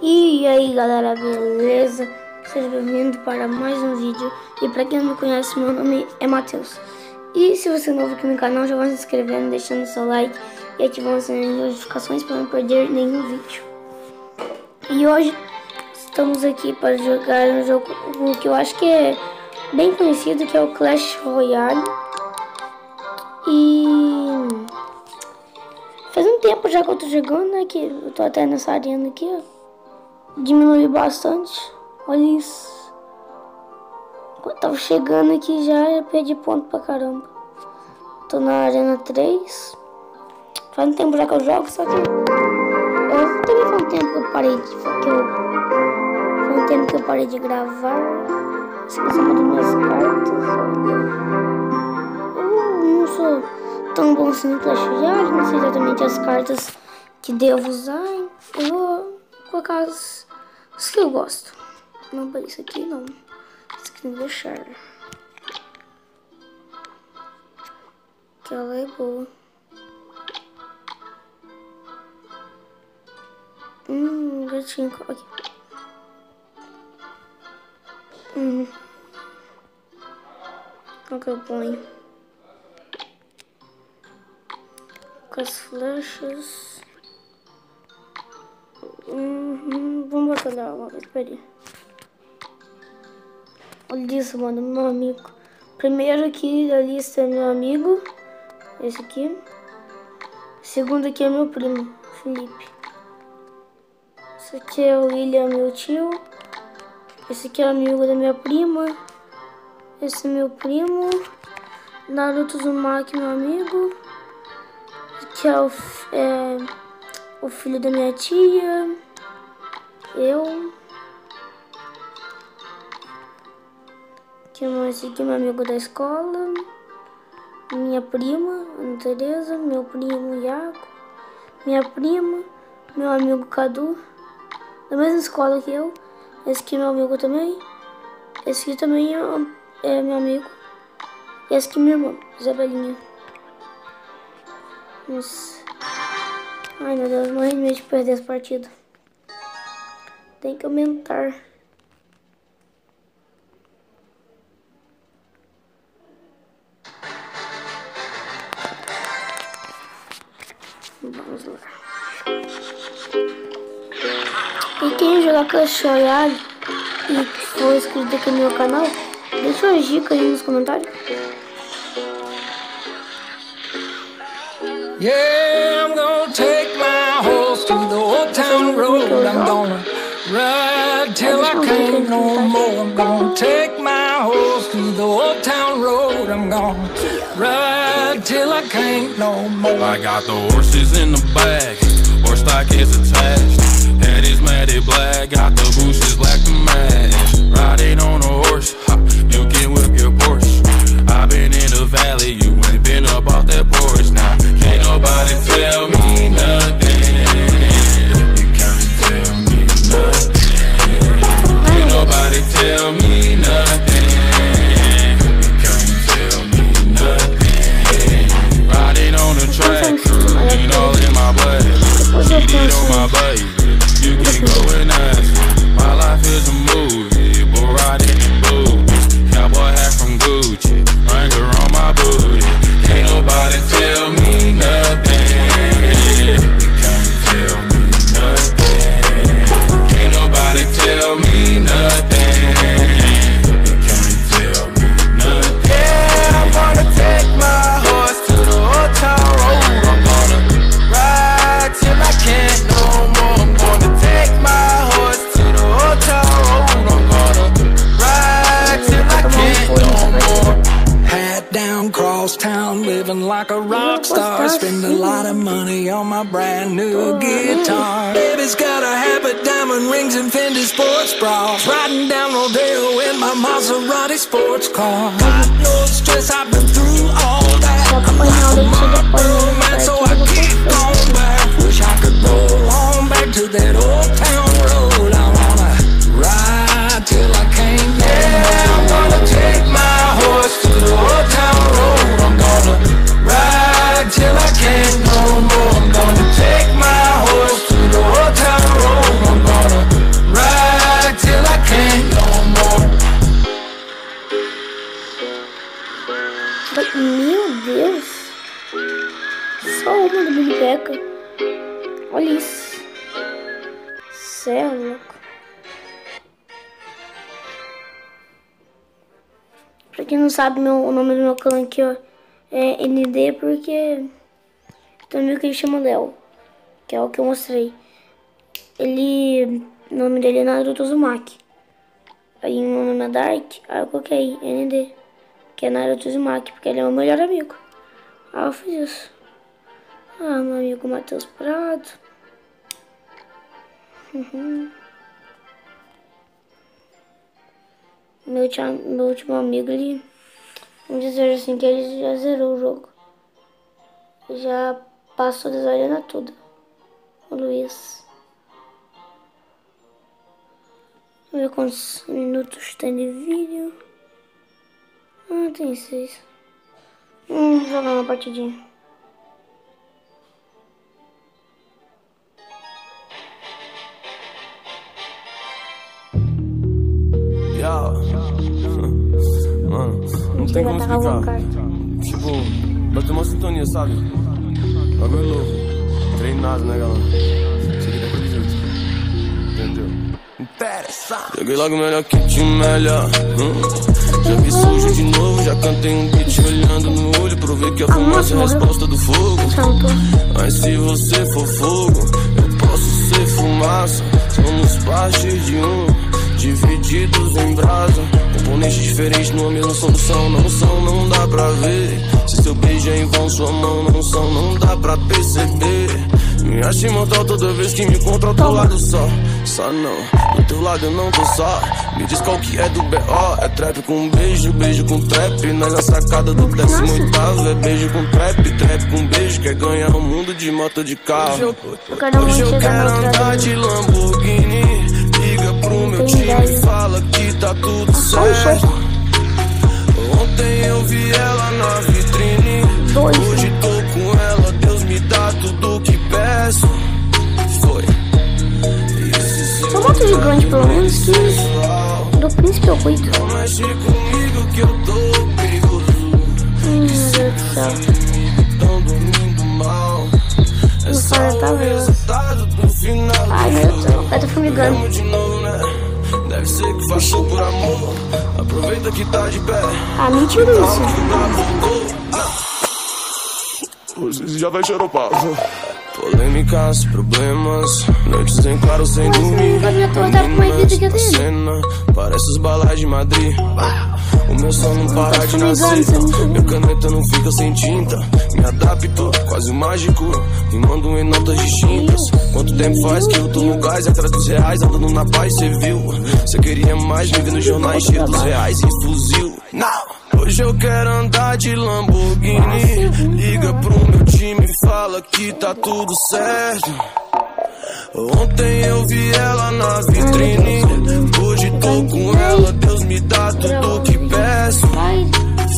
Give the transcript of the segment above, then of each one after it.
E aí galera, beleza? Seja bem-vindo para mais um vídeo E para quem não me conhece, meu nome é Matheus E se você é novo aqui no canal, já vai se inscrevendo, deixando seu like E ativando as notificações para não perder nenhum vídeo E hoje estamos aqui para jogar um jogo que eu acho que é bem conhecido Que é o Clash Royale E... Faz um tempo já que eu tô jogando, né? Que eu tô até nessa arena aqui, ó diminuiu bastante. Olha isso. Quando tava chegando aqui já, eu perdi ponto pra caramba. Tô na arena 3. Faz um tempo já que eu jogo, só que... Eu também faz um tempo que eu parei de... Que eu, foi um tempo que eu parei de gravar. Esqueci uma das minhas cartas. Eu não sou tão bom assim no Clash Royale. Não sei exatamente as cartas que devo usar. Eu vou colocar as isso que eu gosto. Não para isso aqui não. Isso aqui não deixar. Que ela é boa. Hum, gatinho aqui. Hum. Qual que eu ponho? Com as flechas. Uma vez, peraí. Olha isso, mano, meu amigo. Primeiro aqui da lista é meu amigo. Esse aqui. Segundo aqui é meu primo, Felipe. Esse aqui é o William, meu tio. Esse aqui é amigo da minha prima. Esse é meu primo. Naruto Zumaki, meu amigo. Esse aqui é o... É, o filho da minha tia, eu. Que mais aqui, meu amigo da escola, minha prima, Ana Tereza, meu primo Iago, minha prima, meu amigo Cadu, da mesma escola que eu. Esse aqui é meu amigo também. Esse aqui também é, é meu amigo. E esse aqui é minha irmã, Isabelinha. Nossa. Ai meu Deus, morri medo de perder essa partida. Tem que aumentar. Vamos lá. E quem jogar Clash Royale e for inscrito aqui no meu canal, deixa uma dica aí nos comentários. Yeah, I'm gonna take my horse to the old town road. I'm gonna ride till I can't no more. I'm gonna take my horse to the old town road. I'm gonna ride till I can't no more. I got the horses in the back, horse stock is attached. Head is matted black, got the bushes black to match. Riding star. Spend a lot of money on my brand new guitar. Baby's got a habit, diamond rings, and Fendi sports bras. Riding down Rodeo in my Maserati sports car. Got no stress, I've been through all that. I'm a model man, so I keep going back. Wish I could roll on back to that old town forma da biblioteca. Olha isso. Cê é louco. Pra quem não sabe, meu, o nome do meu clã aqui ó, é ND, porque também o que ele chama Léo, que é o que eu mostrei. Ele, o nome dele é Naruto Zumaki. Aí meu nome é Dark, aí eu coloquei ND, que é Naruto Zumaki. porque ele é o meu melhor amigo. Aí eu fiz isso. Ah, meu amigo Matheus Prado. Uhum. Meu, meu último amigo, ele. Vamos dizer assim, que ele já zerou o jogo. Já passou das arenas tudo. O Luiz. Vamos ver quantos minutos tem de vídeo. Ah, tem seis. Vou jogar uma partidinha. Mano, não tem como explicar. Tipo, bateu uma sintonia, sabe? Bagulho novo. Treinado, né, galera? Isso aqui depois de Entendeu? Interessante. Peguei logo melhor que te melhor. Hum. Já vi sujo de novo, já cantei um beat olhando no olho. Provei que a fumaça é a resposta do fogo. Mas se você for fogo, eu posso ser fumaça. Somos parte de um divididos em brasa. Componentes diferentes numa mesma solução, não são, não dá pra ver. Se seu beijo é em vão, sua mão não são, não dá pra perceber. Me acho imortal toda vez que me encontro ao teu lado só. Só não, do teu lado eu não tô só. Me diz qual que é do B.O. É trap com beijo, beijo com trap. Nós na sacada do décimo oitavo. É beijo com trap, trap com beijo. Quer ganhar o mundo de moto de carro. Hoje eu, eu quero andar de Lamborghini meu time fala que tá tudo certo. Ontem eu vi ela na vitrine. Hoje tô com ela, Deus me dá tudo que peço. Foi. Só moto gigante, pelo menos que do príncipe eu cuido. Não mexe comigo que eu tô perigoso. Meu Deus do céu. Tão dormindo mal. É só tá o resultado do final. Ai meu Deus, tá de novo, né? Deve ser que faço por amor. Aproveita que tá de pé. Ah, mentira isso. Você já vai xeropar. Polêmicas, problemas, noites em claro sem dormir. Menina, cena, parece os balais de Madrid. O meu som não para de nascer. Minha caneta não fica sem tinta. Me adapto, quase mágico. E mando em notas distintas. Quanto tempo faz que eu tô no gás? Atrás dos reais, andando na paz, cê viu? Cê queria mais, me nos jornais cheio dos reais e fuzil. Não! Hoje eu quero andar de Lamborghini. Liga pro meu time, fala que tá tudo certo. Ontem eu vi ela na vitrine. Hoje tô com ela, Deus me dá tudo que peço.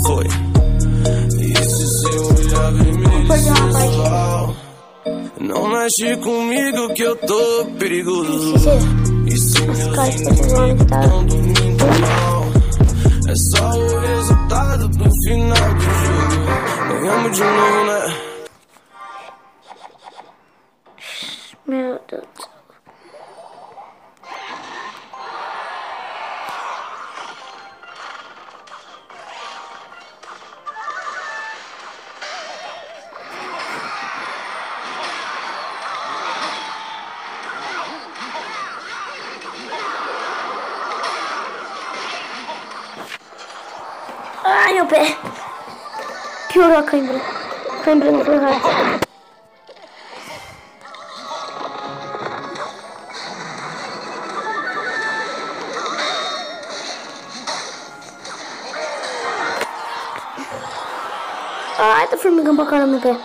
Foi. E se seu olhar vermelho sensual? Não mexe comigo que eu tô perigoso. E se meus inimigos tão dormindo mal? É só o resultado do final do jogo. Ganhamos de novo, pé. Piorou a cãibra. Cãibra não foi rápido. Ai, tá formigando pra caramba meu pé.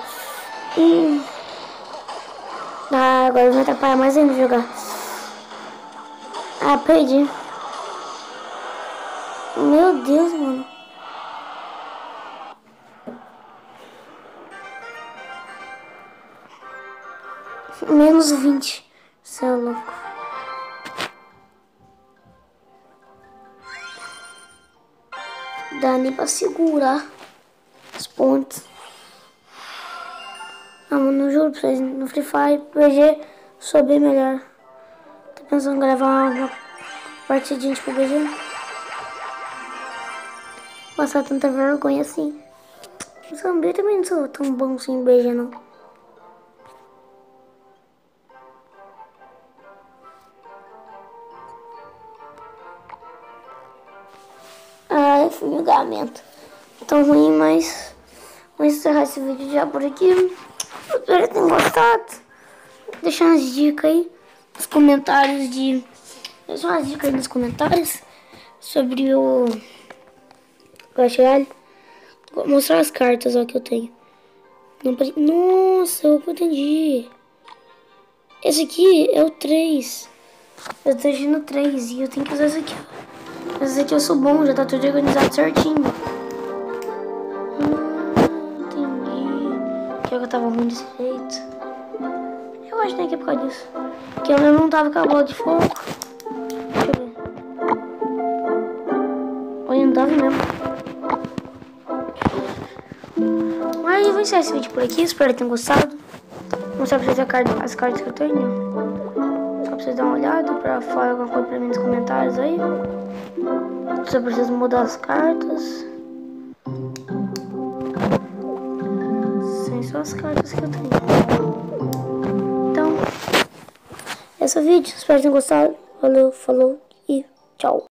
Hum. Ah, agora vai atrapalhar mais ainda jogar. Ah, perdi. Meu Deus, mano. Menos 20. Você é louco. Dá nem pra segurar os pontos. Ah, mano, não juro pra vocês. No Free Fire, PG, sou bem melhor. pensando em gravar uma partidinha de PUBG. Passar tanta vergonha assim. Eu também não sou tão bom sem beijo não. Ai, formigamento. Tão ruim, mas vou encerrar esse vídeo já por aqui. Espero que tenham gostado. Deixa umas dicas aí nos comentários de. Deixa umas dicas aí nos comentários sobre o Royale. Vou mostrar as cartas ó, que eu tenho. Nossa, eu entendi. Esse aqui é o 3. Eu tô no 3 e eu tenho que usar esse aqui, ó. Esse aqui eu sou bom, já tá tudo organizado certinho. Hum, entendi. Que eu tava ruim desse jeito. Eu acho que é por causa disso. Que eu não tava com a bola de fogo. Deixa eu ver. Olha, não tava mesmo. Mas eu vou encerrar esse vídeo por aqui. Espero que tenham gostado. Vou mostrar pra vocês as cartas que eu tenho. Só pra vocês darem uma olhada. Pra falar alguma coisa pra mim nos comentários aí. Só preciso mudar as cartas. São só as cartas que eu tenho. Então, esse é o vídeo. Espero que tenham gostado. Valeu, falou e tchau.